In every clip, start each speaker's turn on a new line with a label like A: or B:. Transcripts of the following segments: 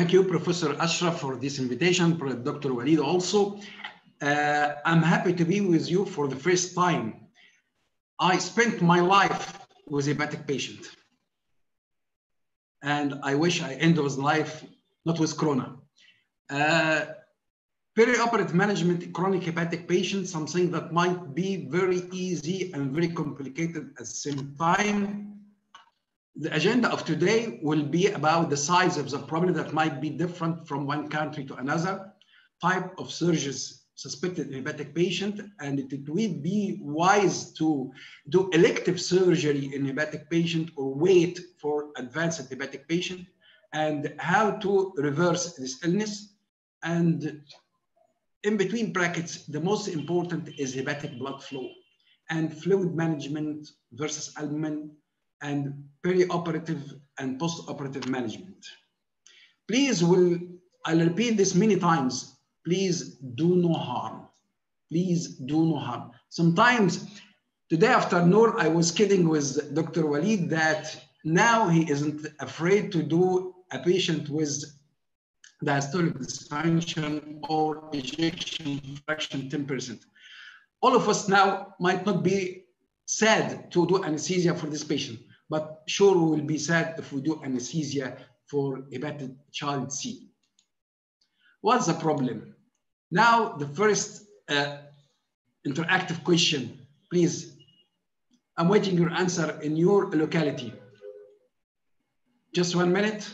A: Thank you, Professor Ashraf, for this invitation, Dr. Walid also. Uh, I'm happy to be with you for the first time. I spent my life with a hepatic patient. And I wish I end his life not with corona. Uh, perioperative management chronic hepatic patients, something that might be very easy and very complicated at the same time. The agenda of today will be about the size of the problem that might be different from one country to another, type of surgeries suspected in hepatic patient, and it would be wise to do elective surgery in hepatic patient or wait for advanced hepatic patient, and how to reverse this illness. And in between brackets, the most important is hepatic blood flow and fluid management versus albumin and perioperative and postoperative management. Please, will I'll repeat this many times. Please do no harm. Please do no harm. Sometimes today afternoon, I was kidding with Dr. Walid that now he isn't afraid to do a patient with diastolic dysfunction or ejection fraction 10%. All of us now might not be sad to do anesthesia for this patient, but sure we will be sad if we do anesthesia for a hepatic child C. What's the problem? Now the first uh, interactive question, please. I'm waiting your answer in your locality. Just one minute.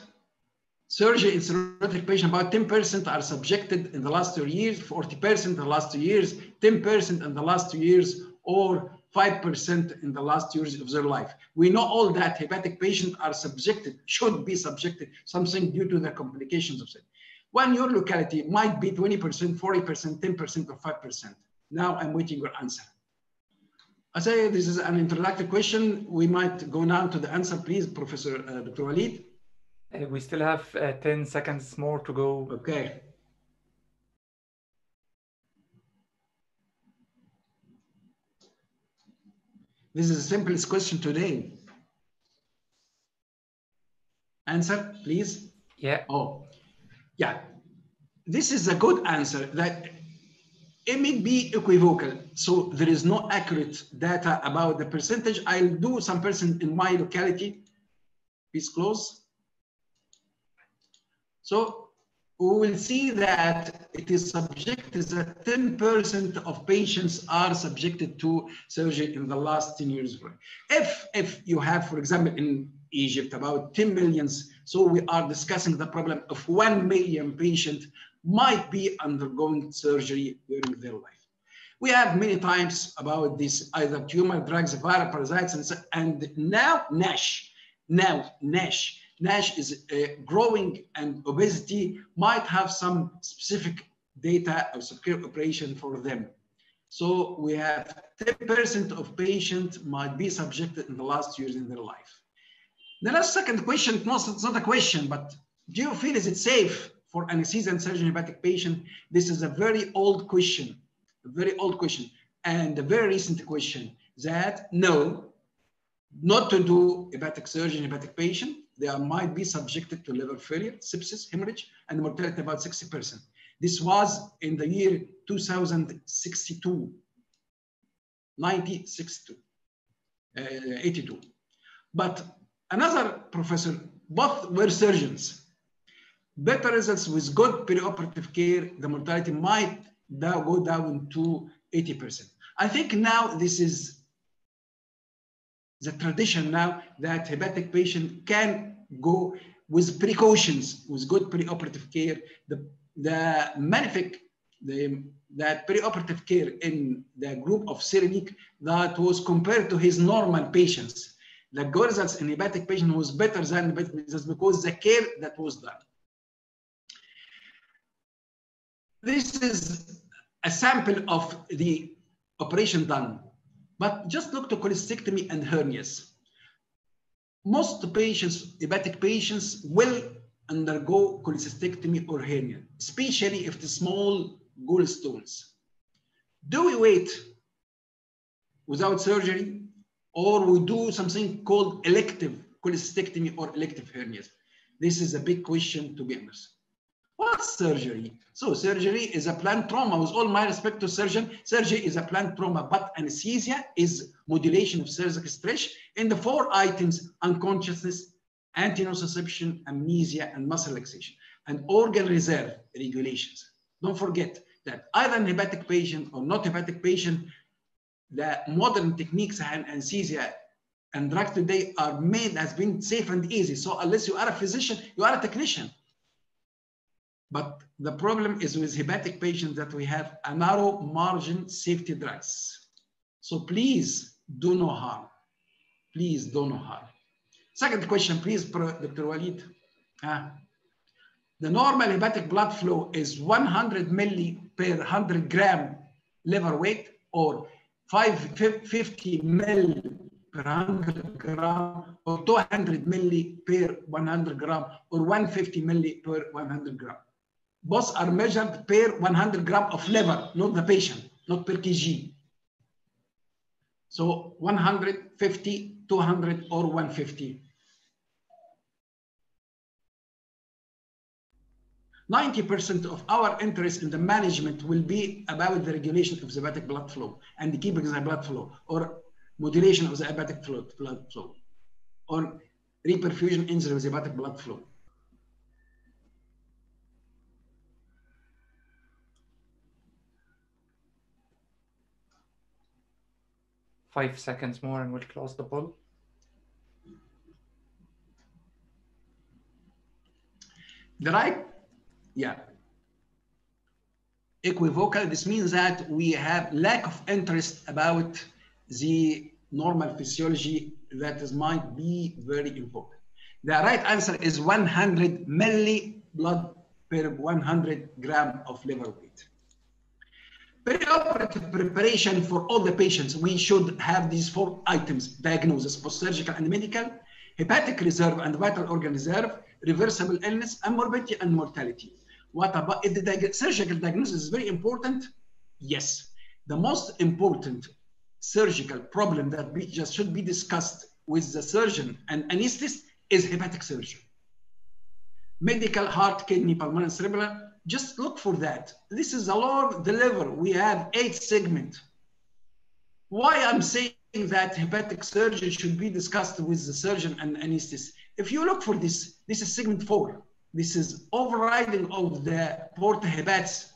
A: Surgery in cirrhotic patient, about 10% are subjected in the last two years, 40% in the last two years, 10% in the last two years, or 5% in the last years of their life. We know all that hepatic patients are subjected, should be subjected, something due to the complications of it. When your locality might be 20%, 40%, 10%, or 5%. Now I'm waiting your answer. I say this is an introductory question. We might go now to the answer, please, Professor uh, Dr. Walid.
B: Uh, we still have uh, 10 seconds more to go.
A: Okay. This is the simplest question today. Answer, please.
B: Yeah.
A: Oh, yeah. This is a good answer that it may be equivocal. So there is no accurate data about the percentage. I'll do some person in my locality. Please close. So we will see that it is subjected that 10% of patients are subjected to surgery in the last 10 years. If, if you have, for example, in Egypt, about 10 millions, so we are discussing the problem of 1 million patient might be undergoing surgery during their life. We have many times about this, either tumor drugs, viral parasites, and, and now NASH, now NASH, NASH is uh, growing and obesity might have some specific data or secure operation for them. So we have 10% of patients might be subjected in the last years in their life. The last second question, no, it's not a question, but do you feel is it safe for anesthesia and surgery hepatic patient? This is a very old question, a very old question, and a very recent question that no, not to do hepatic surgery in hepatic patient, they might be subjected to liver failure, sepsis, hemorrhage, and mortality about 60%. This was in the year 2062, 1962, uh, 82. But another professor, both were surgeons. Better results with good perioperative care, the mortality might go down to 80%. I think now this is the tradition now that hepatic patient can go with precautions, with good preoperative care. The, the magnific, the, that preoperative care in the group of Cyrenaic that was compared to his normal patients. The results in hepatic patient was better than hepatic patients because the care that was done. This is a sample of the operation done but just look to cholecystectomy and hernias. Most patients, hepatic patients, will undergo cholecystectomy or hernia, especially if the small gallstones. Do we wait without surgery or we do something called elective cholecystectomy or elective hernias? This is a big question to be answered. What's surgery? So surgery is a planned trauma. With all my respect to surgeon, surgery is a planned trauma, but anesthesia is modulation of surgical stress in the four items, unconsciousness, antinociception, amnesia, and muscle relaxation, and organ reserve regulations. Don't forget that either in hepatic patient or not hepatic patient, the modern techniques and anesthesia and drug today are made as being safe and easy. So unless you are a physician, you are a technician. But the problem is with hepatic patients that we have a narrow margin safety drugs. So please do no harm. Please do no harm. Second question, please, Dr. Walid. Uh, the normal hepatic blood flow is 100 milli per 100 gram liver weight or 550 mill per 100 gram or 200 milli per 100 gram or 150 milli per 100 gram. Both are measured per 100 gram of liver, not the patient, not per kg. So 150, 200, or 150. 90% of our interest in the management will be about the regulation of the hepatic blood flow and keeping the blood flow or modulation of the hepatic blood flow or reperfusion in the hepatic blood flow.
B: Five seconds more and we'll close the poll.
A: The right yeah. Equivocal, this means that we have lack of interest about the normal physiology that is, might be very important. The right answer is 100 milli blood per 100 gram of liver weight. Perioperative preparation for all the patients, we should have these four items, diagnosis, post-surgical and medical, hepatic reserve and vital organ reserve, reversible illness, and morbidity and mortality. What about if the surgical diagnosis is very important? Yes. The most important surgical problem that we just should be discussed with the surgeon and anesthetist is hepatic surgery. Medical, heart, kidney, pulmonary, cerebral, just look for that. This is a lot the liver. We have eight segment. Why I'm saying that hepatic surgery should be discussed with the surgeon and anesthetist. If you look for this, this is segment four. This is overriding of the porta hepatis.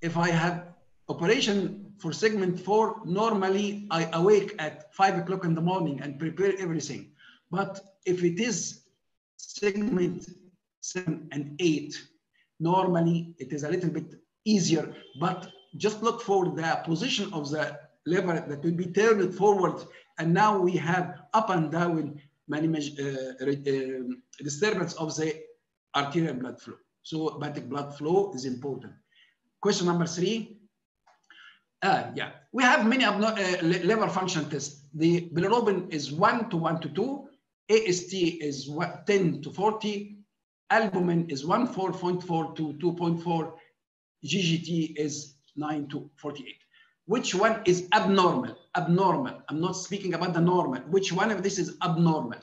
A: If I have operation for segment four, normally I awake at five o'clock in the morning and prepare everything. But if it is segment seven and eight, normally it is a little bit easier, but just look for the position of the lever that will be turned forward. And now we have up and down many uh, uh, disturbance of the arterial blood flow. So hepatic blood flow is important. Question number three. Uh, yeah, we have many uh, liver function tests. The bilirubin is 1 to 1 to 2. AST is 10 to 40. Albumin is 1 4.4 to 2.4. GGT is 9 to 48. Which one is abnormal? Abnormal. I'm not speaking about the normal. Which one of this is abnormal?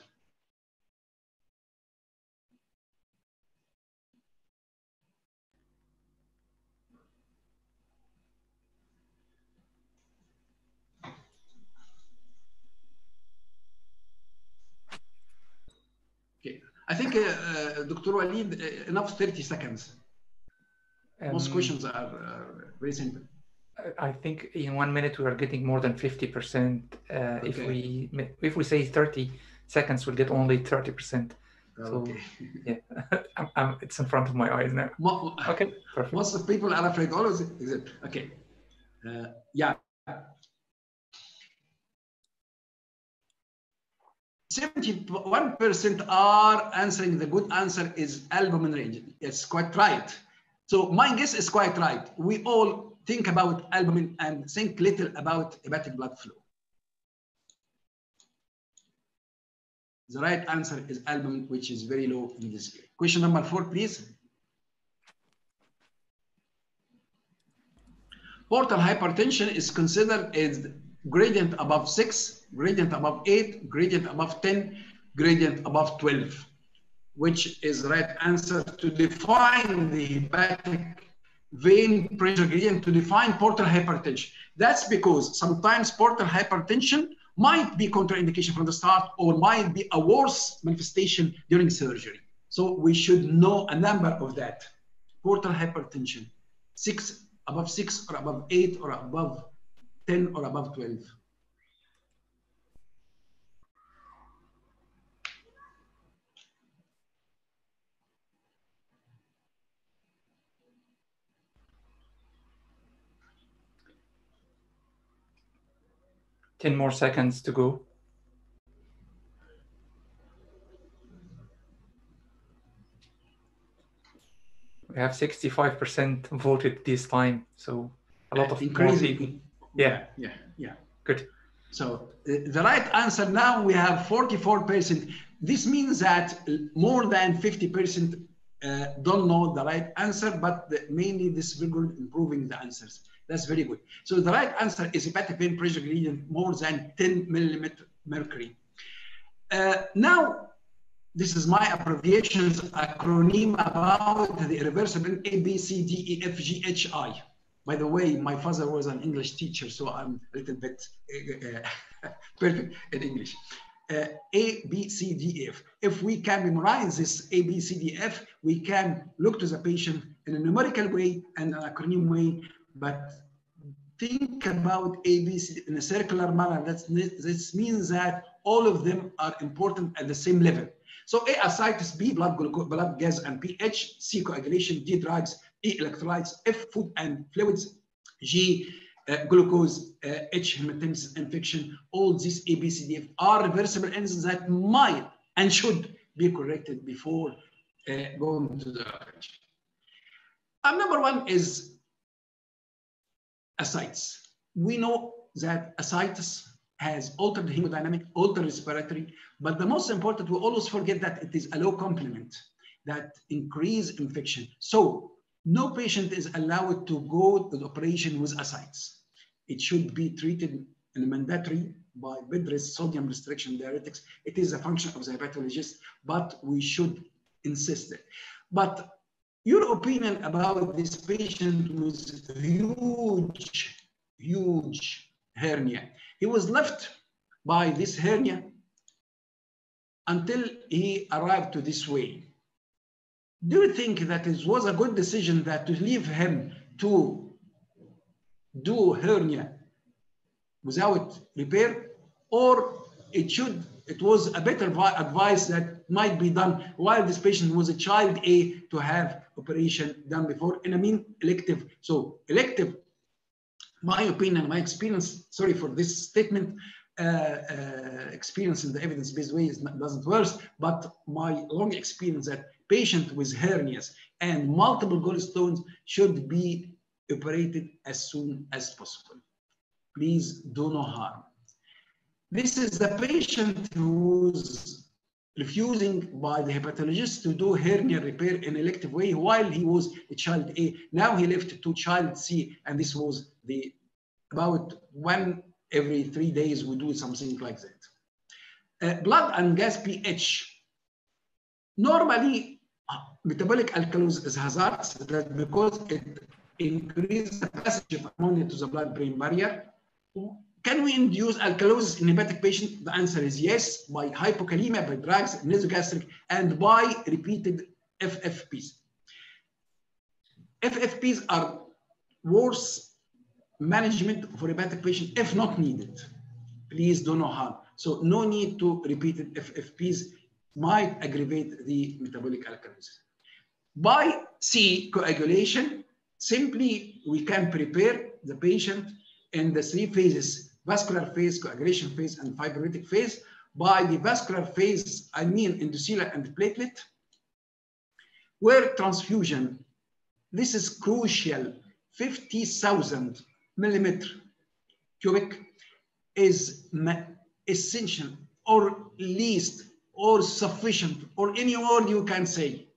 A: Okay. I think, uh, uh, Dr. Walid, uh, enough 30 seconds. Um, Most questions are uh, very simple.
B: I think in one minute we are getting more than 50%. Uh, okay. If we if we say 30 seconds, we'll get only 30%. So yeah, I'm, I'm, it's in front of my eyes now. okay,
A: perfect. Most of people are afraid always. Okay? Uh, yeah. 71% are answering the good answer is albumin range. It's quite right. So my guess is quite right. We all think about albumin and think little about hepatic blood flow. The right answer is albumin, which is very low in this case. Question number four, please. Portal hypertension is considered as gradient above six, gradient above eight, gradient above 10, gradient above 12. which is right answer to define the hepatic vein pressure gradient to define portal hypertension. That's because sometimes portal hypertension might be contraindication from the start or might be a worse manifestation during surgery. So we should know a number of that. Portal hypertension, six, above six or above eight or above 10 or above 12.
B: Ten more seconds to go. We have 65% voted this time, so a lot of
A: increasing.
B: Yeah,
A: yeah, yeah.
B: Good.
A: So uh, the right answer now we have 44%. This means that more than 50% uh, don't know the right answer, but the, mainly this good improving the answers. That's very good. So the right answer is hepatic vein pressure gradient more than 10 millimeter mercury. Uh, now, this is my abbreviations acronym about the irreversible A, B, C, D, E, F, G, H, I. By the way, my father was an English teacher, so I'm a little bit uh, perfect in English. Uh, a, B, C, D, F. If we can memorize this A, B, C, D, F, we can look to the patient in a numerical way and an acronym way, but think about ABC in a circular manner. That's, this means that all of them are important at the same level. So A, ascites, B, blood, blood gas and pH, C, coagulation, D, drugs, E, electrolytes, F, food and fluids, G, uh, glucose, uh, H, hematemesis, infection. All these A, B, C, D, F are reversible enzymes that might and should be corrected before uh, going to the operation. Um, number one is ascites. We know that ascites has altered hemodynamic, altered respiratory, but the most important, we always forget that it is a low complement that increase infection. So no patient is allowed to go to the operation with ascites. It should be treated in mandatory by bed rest, sodium restriction diuretics. It is a function of the hepatologist, but we should insist it. But your opinion about this patient with huge, huge hernia. He was left by this hernia until he arrived to this way. Do you think that it was a good decision that to leave him to do hernia without repair, or it should it was a better advice that might be done while this patient was a child A to have operation done before. And I mean elective. So elective, my opinion, my experience, sorry for this statement, uh, uh, experience in the evidence-based way is not, doesn't work, but my long experience that patient with hernias and multiple gallstones should be operated as soon as possible. Please do no harm. This is the patient who's refusing by the hepatologist to do hernia repair in elective way while he was a child A. Now he left to child C, and this was the about one every three days we do something like that. Uh, blood and gas pH. Normally, metabolic alkalosis is hazardous because it increases the passage of ammonia to the blood-brain barrier can we induce alkalosis in hepatic patient? The answer is yes, by hypokalemia, by drugs, nasogastric, and by repeated FFPs. FFPs are worse management for hepatic patient if not needed. Please do no harm. So no need to repeated FFPs might aggravate the metabolic alkalosis. By C, coagulation, simply we can prepare the patient in the three phases, vascular phase, coagulation phase, and fibrolytic phase. By the vascular phase, I mean endothelial and platelet, where transfusion, this is crucial, 50,000 millimeter cubic is essential or least or sufficient or any word you can say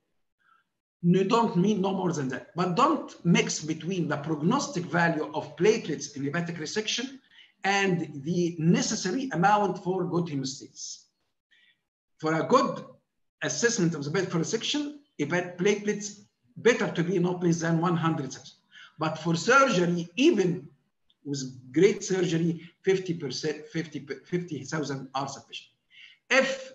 A: you don't mean no more than that. But don't mix between the prognostic value of platelets in hepatic resection and the necessary amount for good hemostasis. For a good assessment of the bed for resection, hepat platelets better to be not less than 100,000. But for surgery, even with great surgery, 50%, 50,000 50, are sufficient. If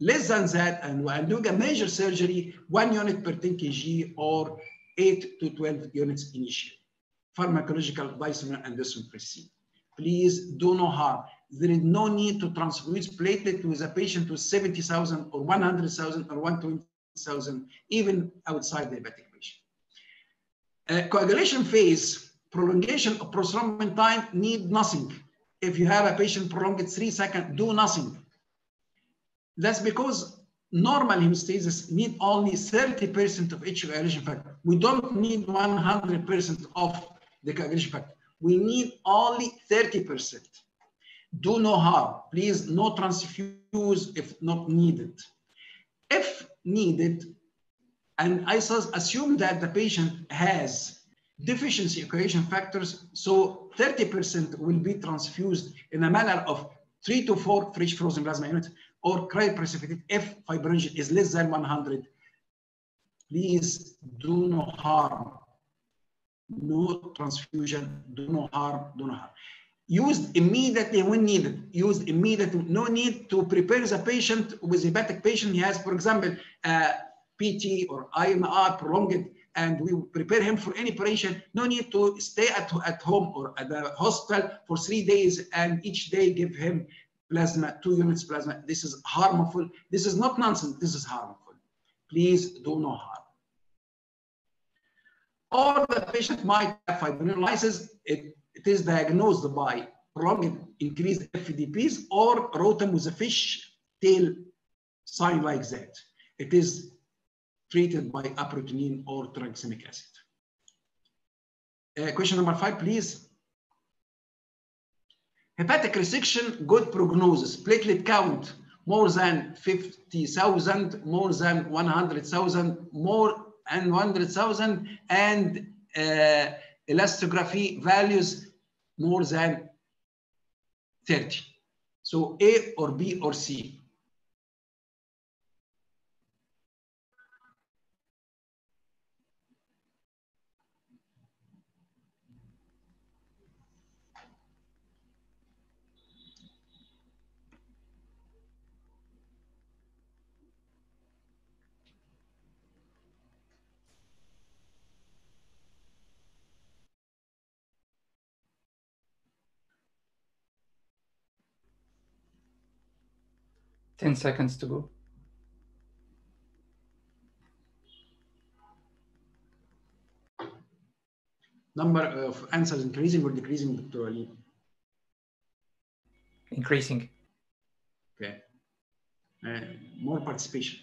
A: less than that, and we're doing a major surgery, one unit per 10 kg or 8 to 12 units initially. Pharmacological and this proceed. Please do no harm. There is no need to transfuse platelet with a patient with 70,000 or 100,000 or 120,000, even outside the hepatic patient. Uh, coagulation phase, prolongation of prothrombin time need nothing. If you have a patient prolonged three seconds, do nothing. That's because normal hemostasis need only 30% of each coagulation factor. We don't need 100% of the coagulation factor. We need only 30%. Do no harm. Please, no transfuse if not needed. If needed, and I assume that the patient has deficiency coagulation factors, so 30% will be transfused in a manner of three to four fresh frozen plasma units or cryoprecipitate if fibrinogen is less than 100. Please do no harm. No transfusion, do no harm, do no harm. Used immediately when needed. Used immediately. No need to prepare the patient with hepatic patient. He has, for example, uh, PT or INR prolonged and we prepare him for any operation. No need to stay at, at home or at the hospital for three days and each day give him plasma, two units plasma. This is harmful. This is not nonsense. This is harmful. Please do no harm. Or the patient might have fibrinolysis. It, it is diagnosed by prolonged increased FDPs or ROTEM with a fish tail sign like that. It is treated by aprotinin or tranexamic acid. Uh, question number five, please. Hepatic resection, good prognosis. Platelet count, more than 50,000, more than 100,000, more than 100,000, and uh, elastography values more than 30. So A or B or C.
B: Ten seconds to go.
A: Number of answers increasing or decreasing, Dr. Ali?
B: Increasing.
A: Okay. Uh, more participation.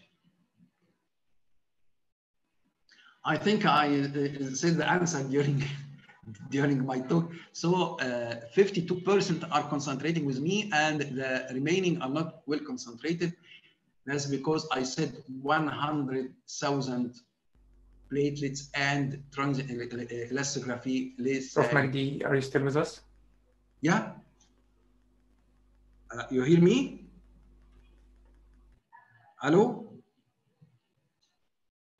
A: I think I uh, said the answer during during my talk. So 52% uh, are concentrating with me and the remaining are not well concentrated. That's because I said 100,000 platelets and trans elastography. Less,
B: Prof. Magdi, are you still with us?
A: Yeah. Uh, you hear me? Hello?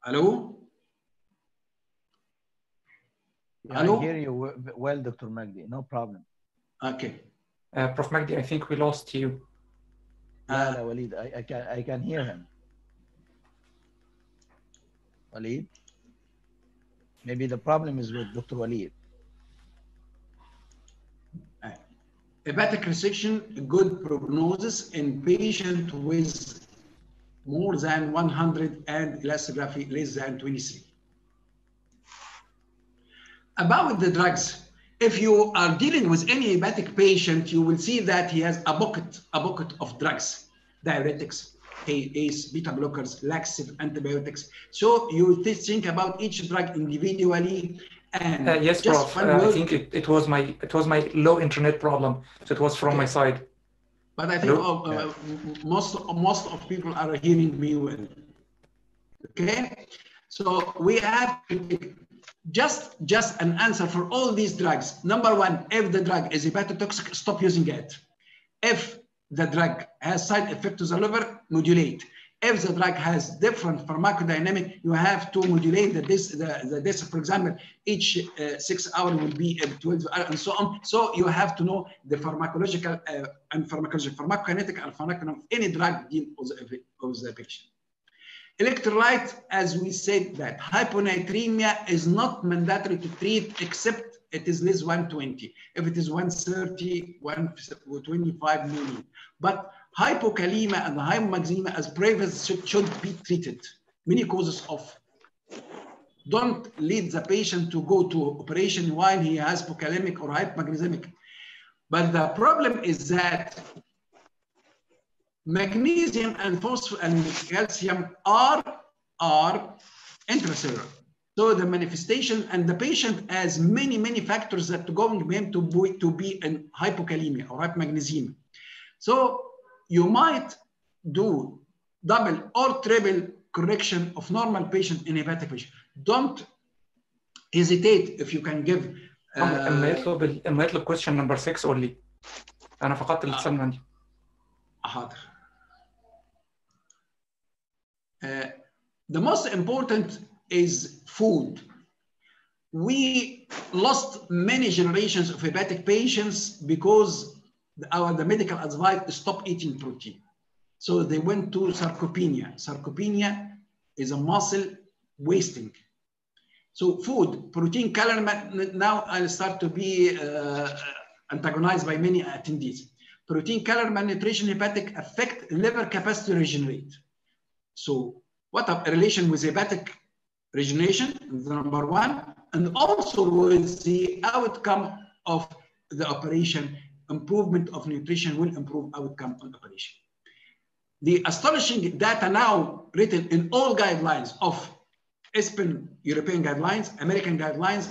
A: Hello?
C: Yeah, I hear you well, Dr. Magdi. No problem.
A: Okay.
B: Uh, Prof. Magdi, I think we lost you.
C: Uh, no, Walid, I, I, can, I can hear him. Walid? Maybe the problem is with Dr. Walid.
A: Hepatic resection, good prognosis in patient with more than 100 and elastography less than 23 about the drugs, if you are dealing with any hepatic patient, you will see that he has a bucket, a bucket of drugs, diuretics, ACE, beta blockers, laxative, antibiotics. So you think about each drug individually. And
B: uh, yes, Prof. Uh, I think it, it was my it was my low internet problem, so it was from okay. my side.
A: But I think uh, yeah. most most of people are hearing me well. Okay, so we have to just just an answer for all these drugs. Number one, if the drug is hepatotoxic, stop using it. If the drug has side effect to the liver, modulate. If the drug has different pharmacodynamic, you have to modulate the this the, the this. For example, each uh, six hour will be 12 hour and so on. So you have to know the pharmacological uh, and pharmacological, pharmacokinetic and of any drug deal of the, of the patient. Electrolyte, as we said that hyponatremia is not mandatory to treat except it is less 120. If it is 130, 125 million. But hypokalemia and hypomagnesemia as previous should, should be treated. Many causes of don't lead the patient to go to operation while he has hypokalemic or hypomagnesemic. But the problem is that magnesium and phosphorus and calcium are, are intracellular. So the manifestation and the patient has many, many factors that going him to be, to be in hypokalemia or hypomagnesemia. So you might do double or triple correction of normal patient in hepatic patient. Don't hesitate if you can give
B: اما يطلب اما يطلب question number 6 قول لي انا فقدت الاتصال من عندي
A: حاضر uh, the most important is food. We lost many generations of hepatic patients because our the medical advice is stop eating protein. So they went to sarcopenia. Sarcopenia is a muscle wasting. So food, protein calorie, now I'll start to be uh, antagonized by many attendees. Protein calorie malnutrition hepatic affect liver capacity to regenerate. So what a relation with hepatic regeneration, number one, and also with the outcome of the operation, improvement of nutrition will improve outcome on operation. The astonishing data now written in all guidelines of ESPEN European guidelines, American guidelines,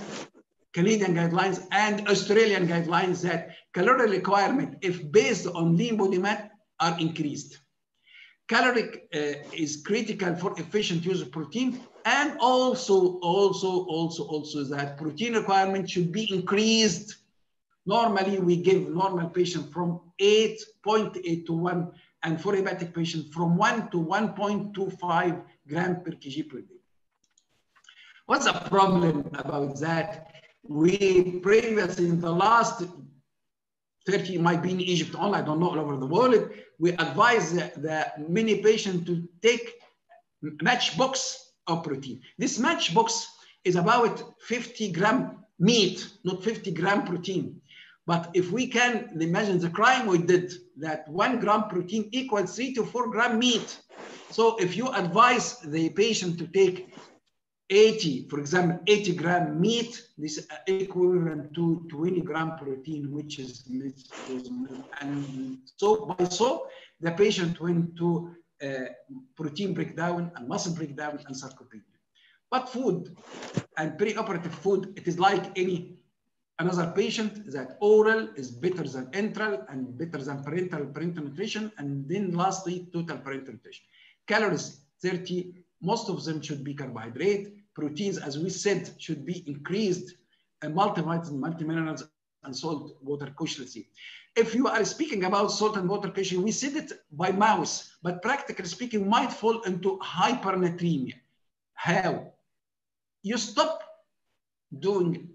A: Canadian guidelines, and Australian guidelines that calorie requirement, if based on lean body mass, are increased. Caloric uh, is critical for efficient use of protein, and also, also, also, also that protein requirement should be increased. Normally, we give normal patient from 8.8 to 1, and for hepatic patient from 1 to 1.25 gram per kg per day. What's the problem about that? We previously, in the last 30 might be in Egypt only, I don't know, all over the world, we advise the, the many patients to take matchbox of protein. This matchbox is about 50 gram meat, not 50 gram protein. But if we can imagine the crime we did, that one gram protein equals three to four gram meat. So if you advise the patient to take 80, for example, 80 gram meat, this is equivalent to 20 gram protein, which is and so by so the patient went to uh, protein breakdown and muscle breakdown and sarcopenia. But food and preoperative food, it is like any another patient that oral is better than enteral and better than parenteral parental nutrition, and then lastly total parental nutrition. Calories 30 most of them should be carbohydrate. Proteins, as we said, should be increased, and multivitamins, multiminerals, and salt water quotient. If you are speaking about salt and water quotient, we said it by mouth, but practically speaking, might fall into hypernatremia. How? You stop doing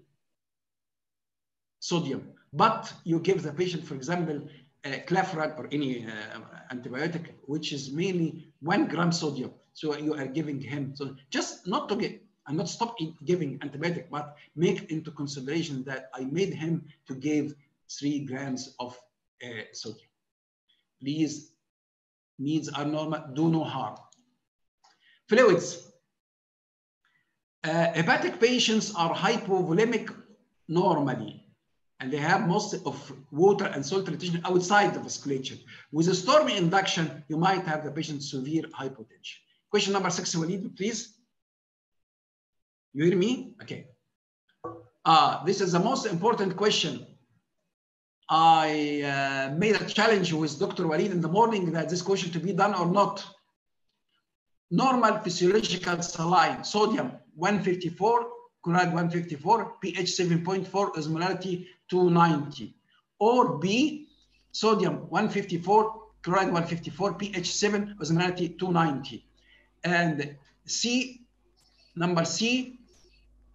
A: sodium, but you give the patient, for example, uh, clavulan or any uh, antibiotic, which is mainly one gram sodium. So you are giving him, so just not to get, and not stop giving antibiotic, but make into consideration that I made him to give three grams of uh, sodium. Please, needs are normal, do no harm. Fluids. Uh, hepatic patients are hypovolemic normally, and they have most of water and salt retention outside the vasculature. With a stormy induction, you might have the patient severe hypotension. Question number six, Walid, please. You hear me? Okay. Uh, this is the most important question. I uh, made a challenge with Dr. Walid in the morning that this question to be done or not. Normal physiological saline, sodium 154, chloride 154, pH 7.4, osmolarity 290. Or B, sodium 154, chloride 154, pH 7, osmolarity 290. And C, number C,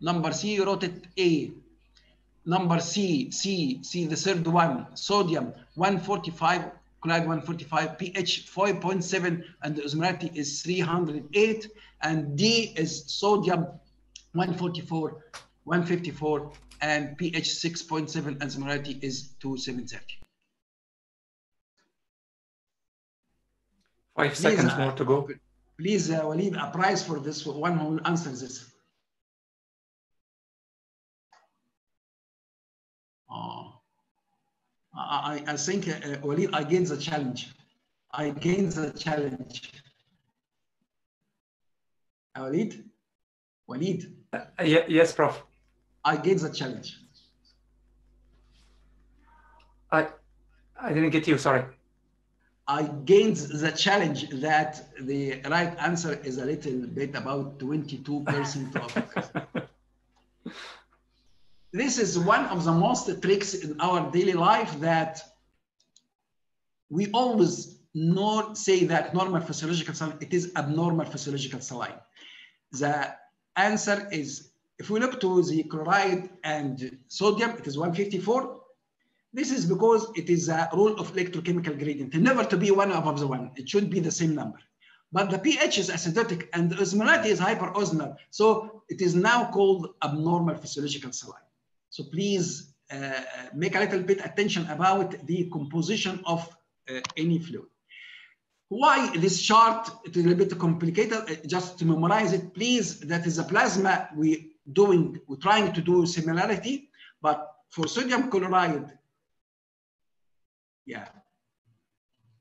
A: number C, you wrote it A. Number C, C, C, the third one, sodium 145, chloride 145, pH 5.7, and the osmolarity is 308. And D is sodium 144, 154, and pH 6.7, and osmolarity is 2730.
B: Five
A: Please,
B: seconds
A: uh,
B: more to go.
A: Please, uh, Walid, a prize for this one who answers this. I, I think, uh, Walid, I gained the challenge. I gained the challenge. Uh, Walid? Walid,
B: Uh, ye- yes, Prof.
A: I gained the challenge.
B: I I didn't get you. Sorry.
A: I gained the challenge that the right answer is a little bit about 22% of this is one of the most tricks in our daily life that we always not say that normal physiological saline, it is abnormal physiological saline. The answer is, if we look to the chloride and sodium, it is 154. This is because it is a rule of electrochemical gradient, never to be one above the one. It should be the same number. But the pH is acidotic and the osmolarity is hyperosmolar. So it is now called abnormal physiological saline. So please uh, make a little bit attention about the composition of uh, any fluid. Why this chart? It is a little bit complicated. Uh, Just to memorize it, please. That is a plasma we doing. We're trying to do similarity, but for sodium chloride, yeah.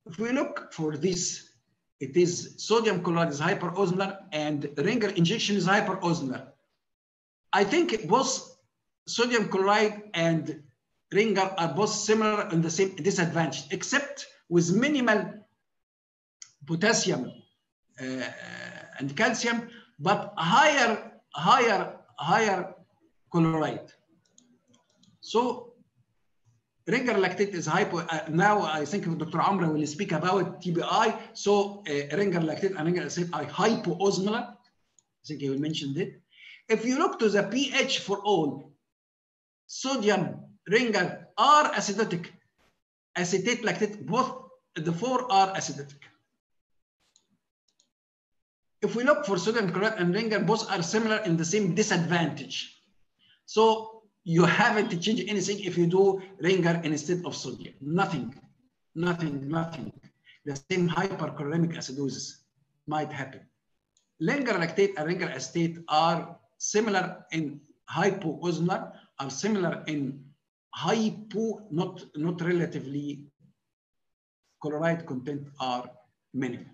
A: If we look for this, it is sodium chloride is hyperosmolar and ringer injection is hyperosmolar. I think both sodium chloride and ringer are both similar in the same disadvantage, except with minimal potassium uh, and calcium, but higher, higher, higher chloride. So ringer lactate is hypo. Uh, now I think Dr. Amra will speak about TBI. So uh, ringer lactate and ringer acid are hypoosmolar. I think he will mention it. If you look to the pH for all, sodium, ringer are acidotic. Acetate, lactate, both the four are acidotic. If we look for sodium chloride and ringer, both are similar in the same disadvantage. So you haven't changed anything if you do ringer instead of sodium. Nothing, nothing, nothing. The same hyperchloremic acidosis might happen. Ringer lactate and ringer acetate are similar in hypoosmolar, are similar in hypo, not, not relatively, chloride content are minimal.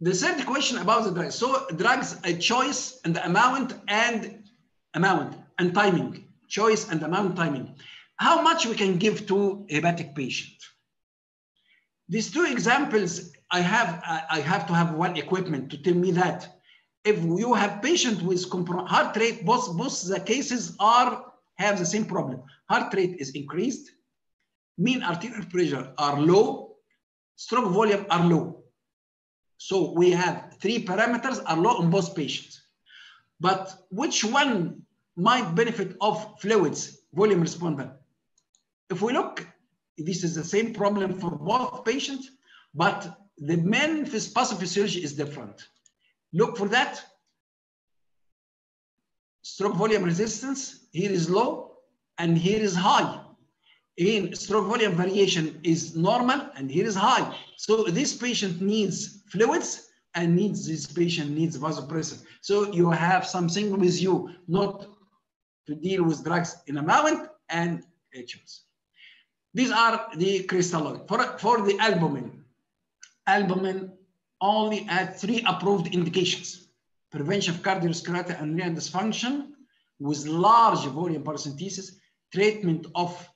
A: The third question about the drugs. So drugs, a choice and the amount and amount and timing, choice and amount timing. How much we can give to hepatic patient? These two examples, I have, I have to have one equipment to tell me that if you have patient with heart rate, both, both the cases are have the same problem. Heart rate is increased, mean arterial pressure are low, stroke volume are low. So we have three parameters are low in both patients. But which one might benefit of fluids, volume responder? If we look, this is the same problem for both patients, but the main pathophysiology is different. Look for that. Stroke volume resistance, here is low and here is high. Again, stroke volume variation is normal and here is high. So this patient needs fluids and needs this patient needs vasopressin. So you have something with you, not to deal with drugs in amount and HMs. These are the crystalloid. For, for the albumin, albumin only at three approved indications. Prevention of cardiovascular and renal dysfunction with large volume paracentesis, treatment of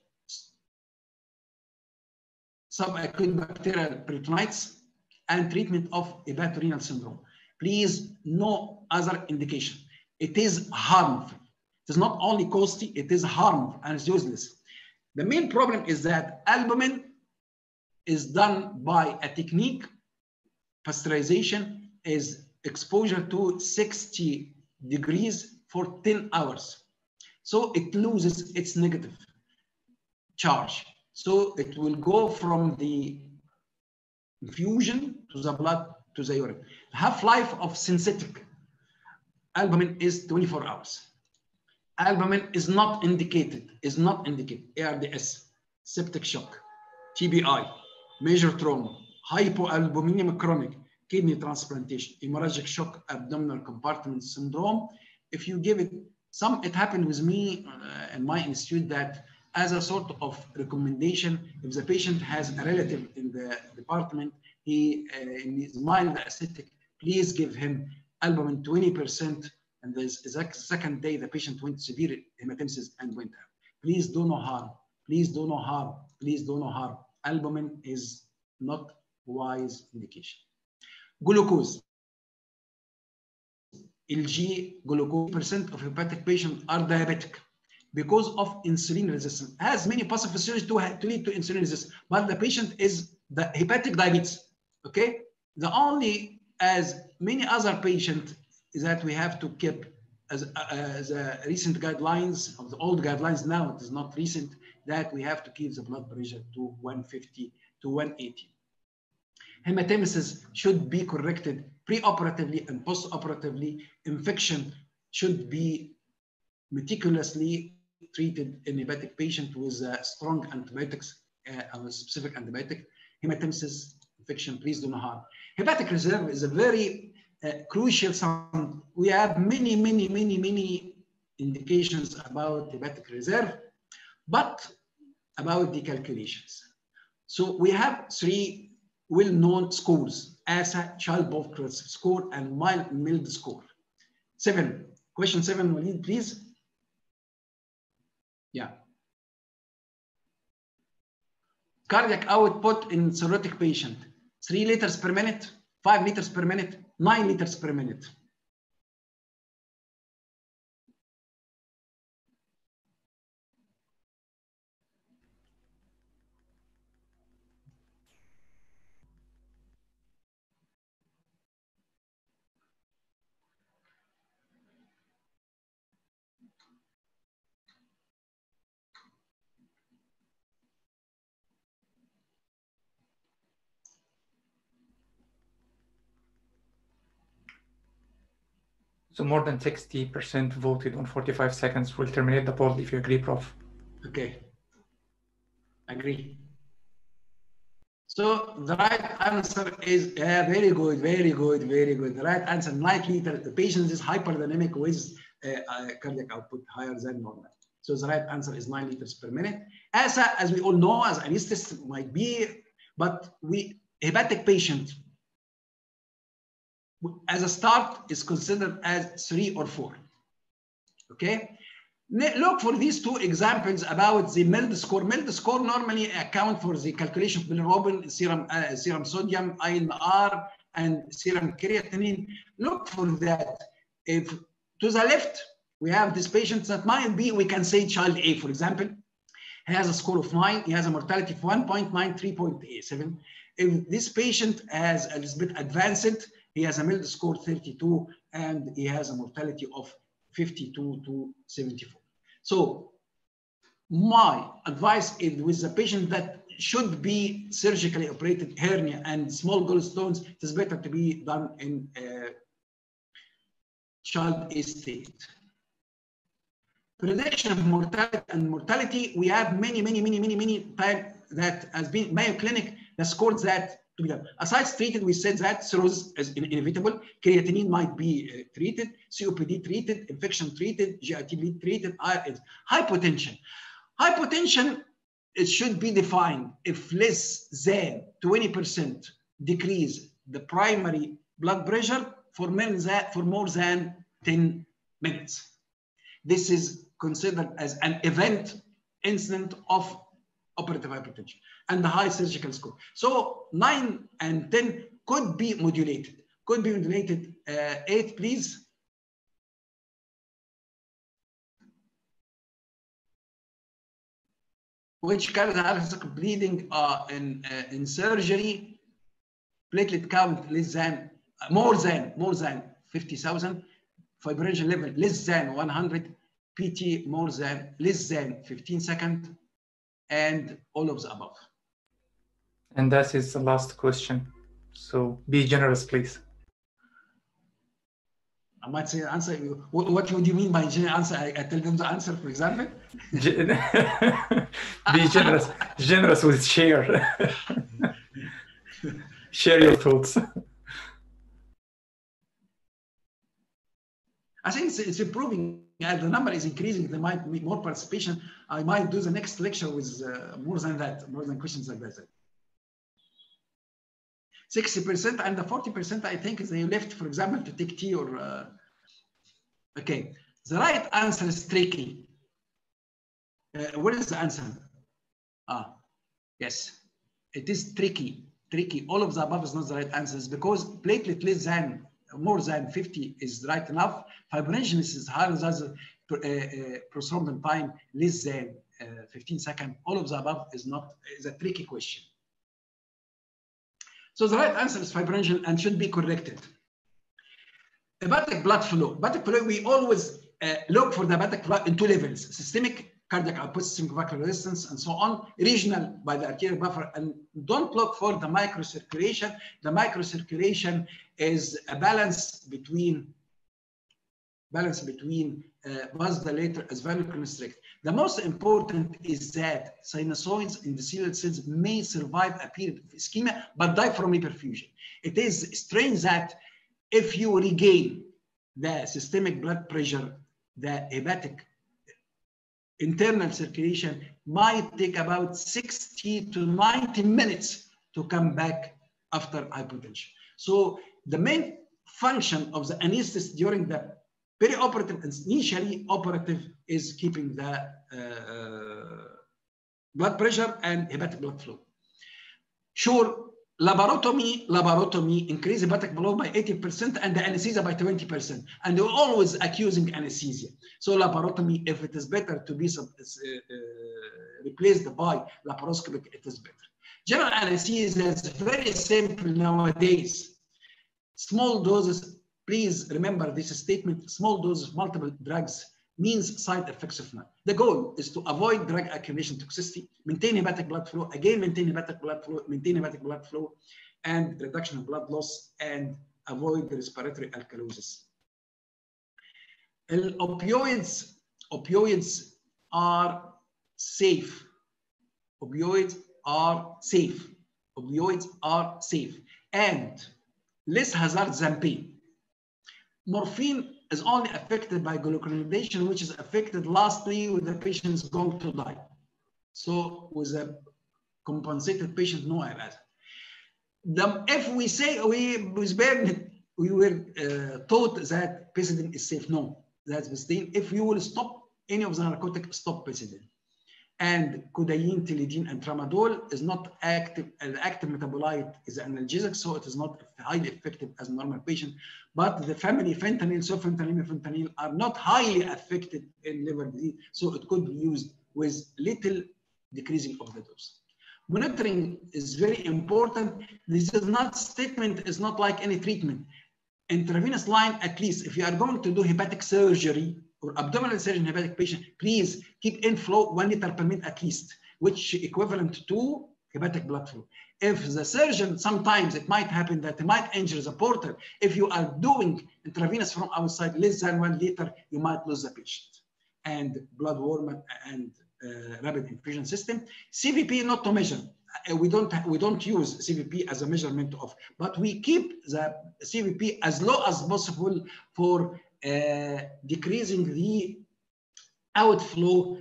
A: subacute bacterial peritonitis, and treatment of hepatorenal syndrome. Please, no other indication. It is harmful. It is not only costly, it is harmful and it's useless. The main problem is that albumin is done by a technique, pasteurization is exposure to 60 degrees for 10 hours. So it loses its negative charge. So it will go from the infusion to the blood to the urine. Half-life of synthetic albumin is 24 hours. Albumin is not indicated, is not indicated, ARDS, septic shock, TBI, major trauma, hypoalbuminemia chronic, kidney transplantation, hemorrhagic shock, abdominal compartment syndrome. If you give it some, it happened with me uh, in my institute that as a sort of recommendation, if the patient has a relative in the department, he uh, his mild acidic, please give him albumin 20%. And the second day, the patient went severe hematemesis and went out. Please do no harm. Please do no harm. Please do no harm. Albumin is not wise indication. Glucose. LG glucose percent of hepatic patients are diabetic because of insulin resistance. Has many pathophysiology to, to lead to insulin resistance, but the patient is the hepatic diabetes. Okay, the only as many other patients is that we have to keep as, uh, as a recent guidelines of the old guidelines now it is not recent that we have to keep the blood pressure to 150 to 180 hematemesis should be corrected preoperatively and postoperatively infection should be meticulously treated in hepatic patient with uh, strong antibiotics uh, a specific antibiotic hematemesis infection please do not harm hepatic reserve is a very uh, crucial sound. We have many, many, many, many indications about hepatic reserve, but about the calculations. So we have three well-known scores, ASA, Child-Pokes score, and MELD MELD score. Seven. Question seven, Walid, please. Yeah. Cardiac output in cirrhotic patient, three liters per minute, five liters per minute, 9 liters per minute.
B: More than 60% voted on 45 seconds. will terminate the poll if you agree, Prof.
A: Okay. Agree. So the right answer is yeah, very good, very good, very good. The right answer, likely that the patient is hyperdynamic with uh, uh, cardiac output higher than normal. So the right answer is 9 liters per minute. As, as we all know, as anesthetist might be, but we hepatic patient as a start is considered as three or four. Okay. Look for these two examples about the MELD score. MELD score normally account for the calculation of bilirubin, serum, uh, serum sodium, INR, and serum creatinine. Look for that. If to the left, we have this patient that might be, we can say child A, for example. He has a score of nine. He has a mortality of 1.9, 3.7. If this patient has a little bit advanced, he has a MELD score 32 and he has a mortality of 52 to 74. So my advice is with the patient that should be surgically operated hernia and small gallstones, it is better to be done in uh, child state. Prediction of mortality and mortality, we have many, many, many, many, many times that has been Mayo Clinic that scores that to be done. Ascites treated, we said that cirrhosis is inevitable. Creatinine might be uh, treated, COPD treated, infection treated, GITB treated, IRS. Hypotension. Hypotension, it should be defined if less than 20% decrease the primary blood pressure for, than, for more than 10 minutes. This is considered as an event incident of operative hypertension and the high surgical score. So 9 and 10 could be modulated. Could be modulated. Uh, 8, please. which carries out bleeding uh, in, uh, in surgery, platelet count less than, uh, more than, more than 50,000, fibrinogen level less than 100, PT more than, less than 15 seconds, and all of the above.
B: And that is the last question. So be generous, please.
A: I might say answer. What, what would you mean by general answer? I, I, tell them the answer, for example.
B: be generous, generous with share. share your thoughts.
A: I think it's, it's improving. As the number is increasing, there might be more participation. I might do the next lecture with uh, more than that, more than questions like that. 60% and the 40% I think they left, for example, to take tea or, uh, okay. The right answer is tricky. Uh, what is the answer? Ah, yes, it is tricky, tricky. All of the above is not the right answers because platelet less than, more than 50 is right enough. Fibrinogenesis is higher than uh, uh, prothrombin time less than uh, 15 seconds. All of the above is not, is a tricky question. So the right answer is fibrinogen and should be corrected. Hepatic blood flow. Hepatic flow, we always uh, look for the hepatic flow in two levels, systemic cardiac output, vascular resistance, and so on, regional by the arterial buffer, and don't look for the microcirculation. The microcirculation is a balance between balance between uh, vasodilator as vasoconstrict. The most important is that sinusoids in the endothelial cells may survive a period of ischemia but die from reperfusion. It is strange that if you regain the systemic blood pressure, the hepatic internal circulation might take about 60 to 90 minutes to come back after hypotension. So the main function of the anesthetist during the Perioperative and initially operative is keeping the uh, blood pressure and hepatic blood flow. Sure, laparotomy, laparotomy increase hepatic flow by 80% and the anesthesia by 20%. And they're always accusing anesthesia. So laparotomy, if it is better to be uh, uh, replaced by laparoscopic, it is better. General anesthesia is very simple nowadays. Small doses Please remember this statement, small doses multiple drugs means side effects of none. The goal is to avoid drug accumulation toxicity, maintain hepatic blood flow, again maintain hepatic blood flow, maintain hepatic blood flow, and reduction of blood loss, and avoid respiratory alkalosis. And opioids, opioids are safe. Opioids are safe. Opioids are safe and less hazard than pain morphine is only affected by glucuronidation, which is affected lastly when the patient is going to die. So with a compensated patient, no IRS. The, if we say we with we were uh, taught that pethidine is safe. No, that's mistake. If you will stop any of the narcotic, stop pethidine and codeine, tilidine, and tramadol is not active. Uh, the active metabolite is analgesic, so it is not highly effective as normal patient. But the family fentanyl, sufentanil, fentanyl are not highly affected in liver disease, so it could be used with little decreasing of the dose. Monitoring is very important. This is not statement, is not like any treatment. Intravenous line, at least if you are going to do hepatic surgery, or abdominal surgeon hepatic patient, please keep inflow one liter per minute at least, which equivalent to hepatic blood flow. If the surgeon, sometimes it might happen that he might injure the portal. If you are doing intravenous from outside less than one liter, you might lose the patient. And blood warm and uh, rapid infusion system. CVP not to measure. Uh, we don't we don't use CVP as a measurement of, but we keep the CVP as low as possible for decreasing the outflow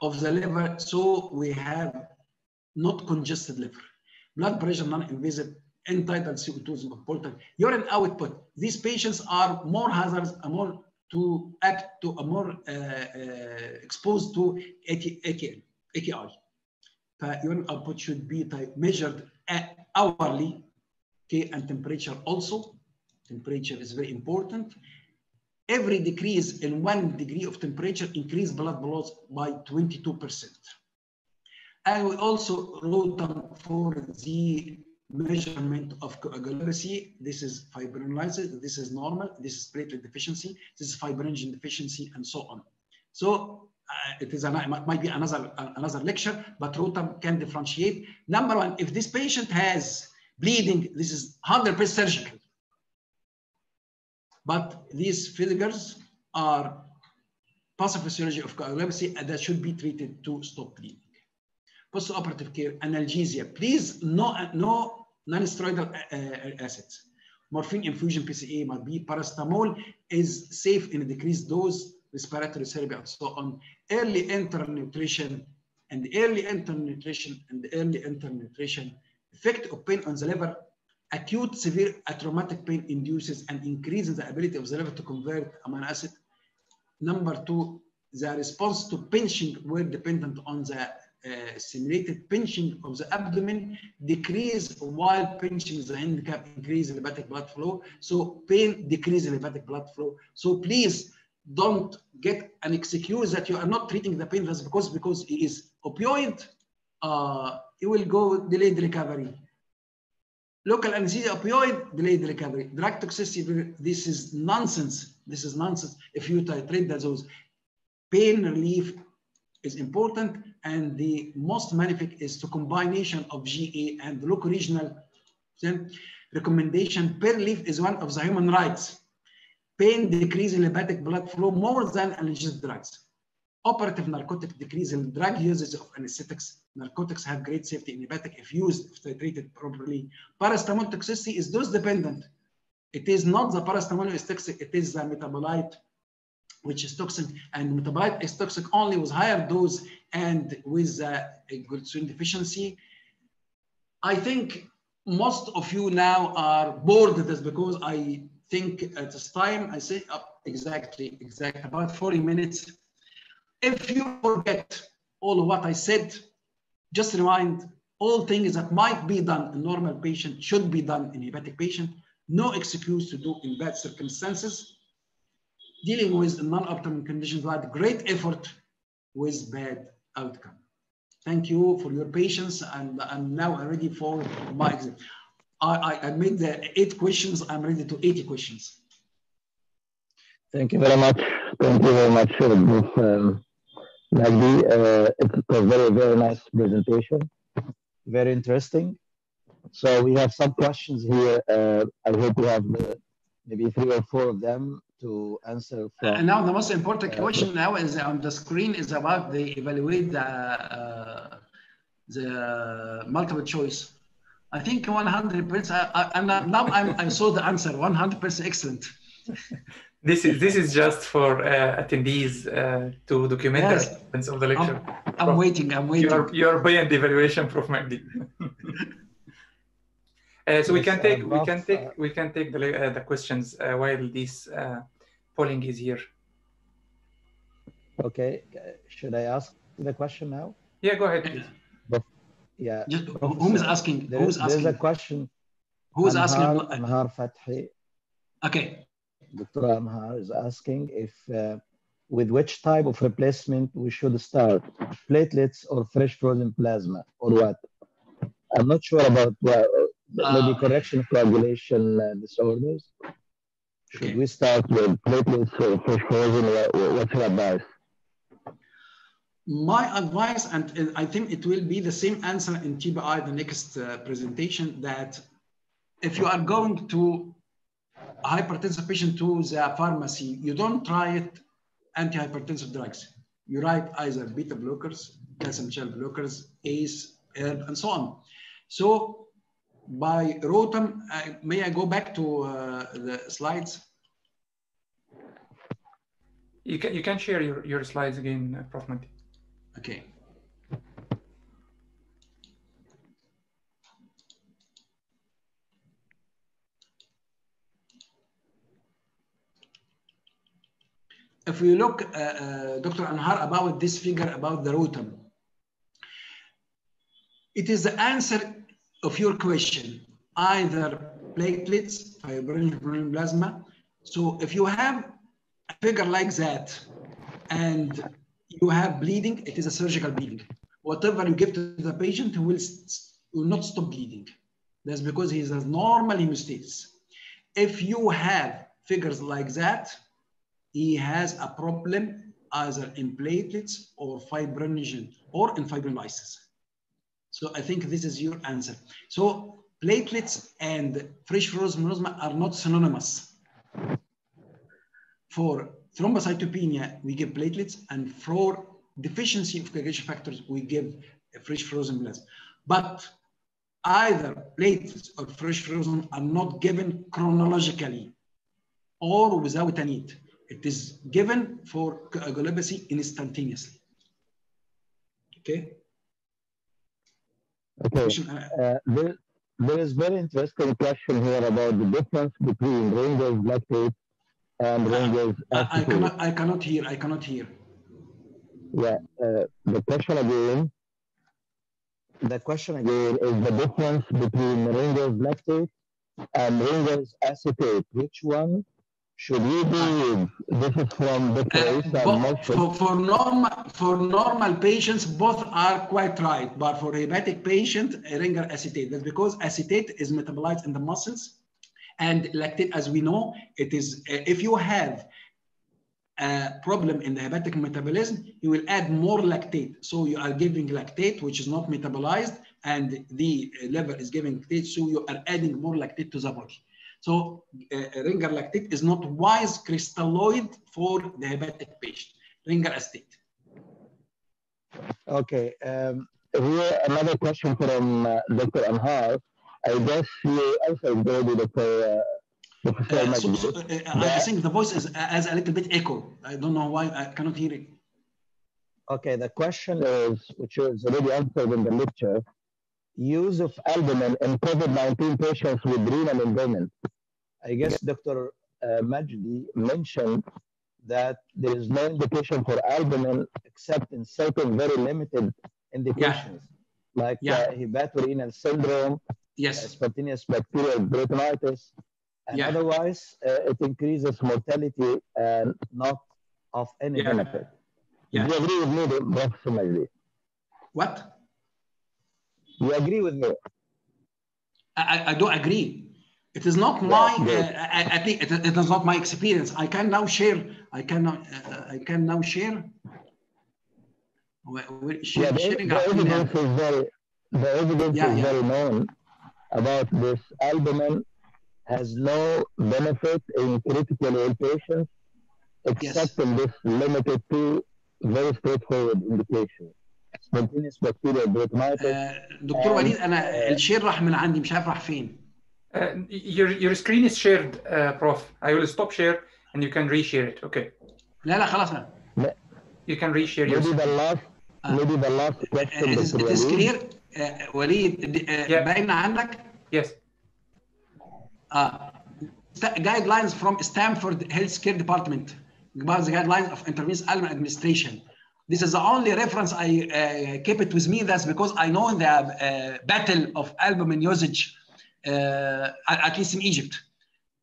A: of the liver so we have not congested liver. Blood pressure, non-invasive, end-tidal CO2 is important. Urine output. These patients are more hazards, more to act to a more uh, uh, exposed to AKI. AKI. urine output should be measured hourly. Okay, and temperature also. Temperature is very important every decrease in one degree of temperature increase blood loss by 22%. And we also wrote them for the measurement of coagulability. This is fibrinolysis, this is normal, this is platelet deficiency, this is fibrinogen deficiency, and so on. So uh, it is an, it might be another another lecture, but ROTEM can differentiate. Number one, if this patient has bleeding, this is 100% surgical. But these figures are pathophysiology of coagulability and that should be treated to stop bleeding. Post-operative care, analgesia. Please, no, no non-steroidal uh, acids. Morphine infusion PCA might be. Paracetamol is safe in a decreased dose, respiratory therapy, and so on. Early enteral nutrition and early enteral nutrition and early enteral nutrition. Effect of pain on the liver. Acute severe traumatic pain induces and increases the ability of the liver to convert amino acid. Number two, the response to pinching were dependent on the uh, simulated pinching of the abdomen decrease while pinching the handicap increase hepatic blood flow. So pain decrease hepatic blood flow. So please don't get an excuse that you are not treating the pain because because it is opioid. Uh, you will go delayed recovery. Local anesthesia opioid delayed recovery. Drug toxicity. This is nonsense. This is nonsense. If you titrate the dose, pain relief is important and the most magnific is the combination of GA and local regional Then recommendation per leaf is one of the human rights. Pain decrease in hepatic blood flow more than analgesic drugs. Operative narcotic decrease in drug usage of anesthetics. Narcotics have great safety in hepatic if used, if titrated properly. Paracetamol toxicity is dose dependent. It is not the paracetamol is toxic, it is the metabolite which is toxic, and metabolite is toxic only with higher dose and with uh, a glutathione deficiency. I think most of you now are bored this because I think at this time, I say oh, exactly, exactly about 40 minutes. If you forget all of what I said, just remind all things that might be done in normal patient should be done in hepatic patient. No excuse to do in bad circumstances dealing with non-optimal conditions without great effort with bad outcome. Thank you for your patience and now I'm now ready for my exam. I, I made the eight questions, I'm ready to 80 questions.
C: Thank you very much. Thank you very much, Magdi. Uh, it's a very, very nice presentation. Very interesting. So we have some questions here. Uh, I hope we have uh, maybe three or four of them to answer from.
A: And now the most important question now is on the screen is about the evaluate the, uh, the multiple choice. I think 100%, I, am now I'm, I saw the answer, 100% excellent.
B: this is this is just for uh, attendees uh, to document yes. the elements of the lecture.
A: I'm, I'm waiting. I'm waiting.
B: Your your brilliant evaluation, Prof. Magdi. Uh, so we can take we can take we can take the uh, the questions uh, while this polling is here.
C: Okay, should I ask the question now?
B: Yeah, go ahead, please.
C: Yeah.
A: Just, who is asking?
C: There,
A: Who's asking?
C: There's a question.
A: Who is asking?
C: Anhar Fathi.
A: Okay.
C: Dr. Anhar is asking if uh, with which type of replacement we should start, platelets or fresh frozen plasma, or what? I'm not sure about uh, maybe correction of coagulation uh, disorders. Should okay. we start with platelets or fresh frozen? What's your advice?
A: My advice, and I think it will be the same answer in TBI, the next uh, presentation, that if you are going to hypertensive patient to the pharmacy, you don't try it antihypertensive drugs. You write either beta blockers, calcium channel blockers, ACE, ARB, and so on. So by ROTEM. Uh, may I go back to uh, the slides?
B: You can, you can share your, your slides again, Prof. Mati.
A: Okay. If we look, uh, uh, Dr. Anhar, about this figure about the ROTEM, it is the answer of your question, either platelets, fibrinogen plasma. So if you have a figure like that and you have bleeding, it is a surgical bleeding. whatever you give to the patient will, will not stop bleeding. That's because he has normal hemostasis. If you have figures like that, he has a problem either in platelets or fibrinogen or in fibrinolysis. So I think this is your answer. So platelets and fresh frozen plasma are not synonymous. For thrombocytopenia, we give platelets, and for deficiency of coagulation factors, we give fresh frozen plasma. But either platelets or fresh frozen are not given chronologically or without a need. It is given for coagulopathy instantaneously. Okay.
C: Okay. Uh, there, there is very interesting question here about the difference between Ringer's lactate and Ringer's
A: I, I, cannot, I cannot hear. I cannot hear.
C: Yeah. Uh, the question again. The question again is the difference between Ringer's lactate and Ringer's acetate. Which one should we be this is from the case,
A: uh, for, for normal for normal patients both are quite right but for hepatic patient ringer acetate. That's because acetate is metabolized in the muscles and lactate as we know it is uh, if you have a problem in the hepatic metabolism you will add more lactate. So you are giving lactate which is not metabolized and the liver is giving lactate so you are adding more lactate to the body so uh, ringer lactate is not wise crystalloid for the hepatic patient. Ringer acetate.
C: Okay. Um, here another question from uh, Dr. Anhar. I guess you answered already, Dr. Uh,
A: uh, so, so, uh, I think the voice is as a little bit echo. I don't know why I cannot hear it.
C: Okay, the question is, which was already answered in the lecture, use of albumin in COVID-19 patients with renal impairment. I guess Dr. Uh, Majdi mentioned that there is no indication for albumin except in certain very limited indications, yeah. like yeah. Uh, hepatorenal syndrome,
A: yes.
C: Uh, spontaneous bacterial peritonitis, and yeah. otherwise uh, it increases mortality and not of any benefit. Yeah. Do you agree with me, Professor Majdi?
A: What?
C: You agree with me?
A: I, I don't agree. It is not my, yeah, uh, at least it, it is not my experience. I can now share, I can, uh, I can now share.
C: We're share, yeah, the, the evidence is very, the evidence yeah, is yeah. very known about this albumin has no benefit in critically ill patients except yes. in this limited to very straightforward indication. Bacterial peritonitis.
A: دكتور وليد أنا الشير راح من عندي مش عارف راح فين.
B: your your screen is shared, uh, Prof. I will stop share and you can reshare it. Okay.
A: لا لا خلاص
B: You can reshare
C: your. Maybe the last. Maybe the last question.
A: It is, it is clear. Uh, وليد uh, yeah. باين عندك؟
B: Yes.
A: Uh, guidelines from Stanford Healthcare Department about the guidelines of intravenous albumin administration. This is the only reference I uh, keep it with me. That's because I know the uh, battle of albumin usage, uh, at least in Egypt.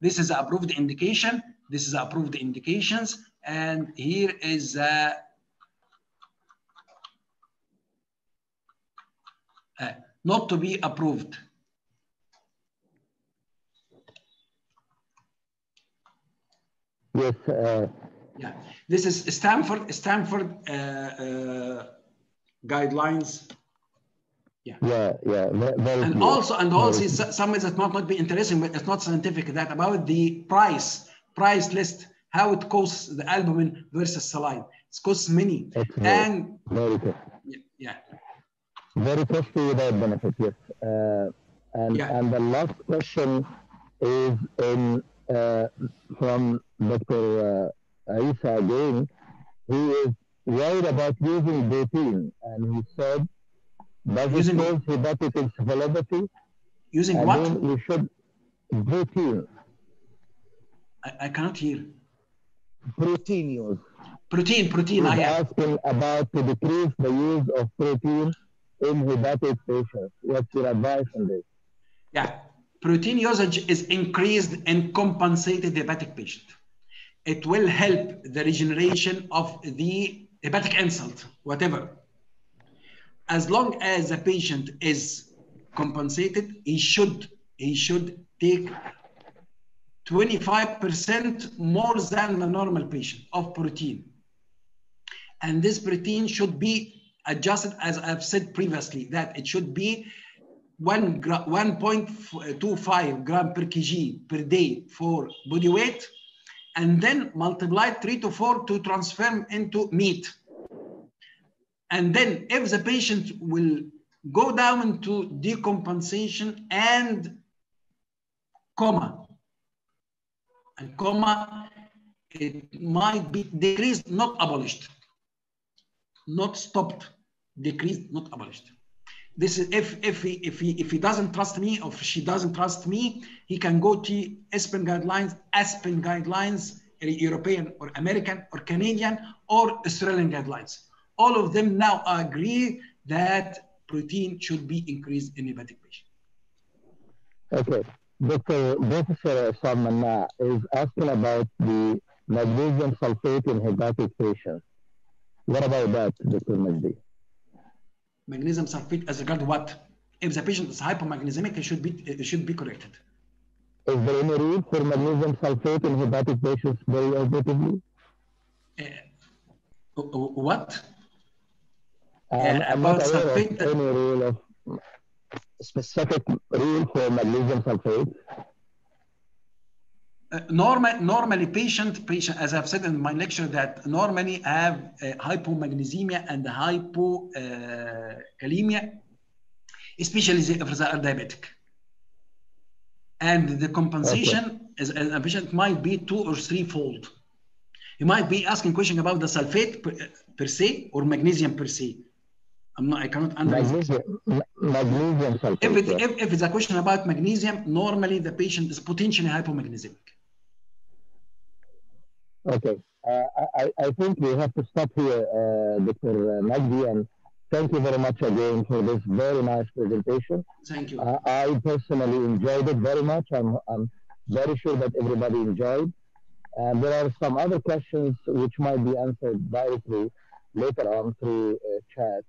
A: This is approved indication. This is approved indications. And here is uh, not to be approved.
C: Yes.
A: Yeah, this is Stanford Stanford uh, uh, guidelines.
C: Yeah, yeah, yeah. Very
A: and
C: also,
A: and also, some that might not be interesting, but it's not scientific. That about the price, price list, how it costs the albumin versus saline. It costs many,
C: it's
A: and
C: very,
A: yeah, yeah,
C: very costly without benefit. Yes, uh, and yeah. and the last question is in uh, from Dr. Isa again, he is worried about using protein, and he said, does using, it cause hepatic encephalopathy?
A: Using and what?
C: We should protein.
A: I, I cannot hear.
C: Protein use.
A: Protein, protein.
C: He's
A: I
C: asking about to decrease the use of protein in hepatic patients. What's your advice on this?
A: Yeah, protein usage is increased in compensated hepatic patient it will help the regeneration of the hepatic insult, whatever. as long as the patient is compensated, he should he should take 25% more than the normal patient of protein. And this protein should be adjusted, as I've said previously, that it should be 1 1.25 gram per kg per day for body weight, and then multiply 3 to 4 to transform into meat. And then if the patient will go down into decompensation and coma, and coma, it might be decreased, not abolished, not stopped, decreased, not abolished. This is if if he if he if he doesn't trust me or she doesn't trust me, he can go to ASPEN guidelines, ASPEN guidelines, European or American or Canadian or Australian guidelines. All of them now agree that protein should be increased in hepatic patients.
C: Okay. Dr. Professor uh, Salman uh, is asking about the magnesium sulfate in hepatic patients. What about that, Dr. Majdi?
A: Magnesium sulfate as regard what? If the patient is hypomagnesemic, it should be it should be corrected.
C: Is there any rule for magnesium sulfate in hepatic patients very objectively?
A: Uh, what?
C: Um, not aware of any rule of specific rule for magnesium sulfate?
A: Uh, normal, normally patient, patient, as I've said in my lecture, that normally have uh, hypomagnesemia and hypokalemia, especially if they are diabetic. And the compensation okay. as, as a patient might be two or three-fold. You might be asking question about the sulfate per, per se or magnesium per se. I'm not, I cannot
C: Magnesium, magnesium sulfate.
A: If, it, if, if it's a question about magnesium, normally the patient is potentially hypomagnesic.
C: Okay. Uh, I, I think we have to stop here, uh, Dr. Majdi, and thank you very much again for this very nice presentation.
A: Thank you.
C: Uh, I personally enjoyed it very much. I'm, I'm very sure that everybody enjoyed. And there are some other questions which might be answered directly later on through chat.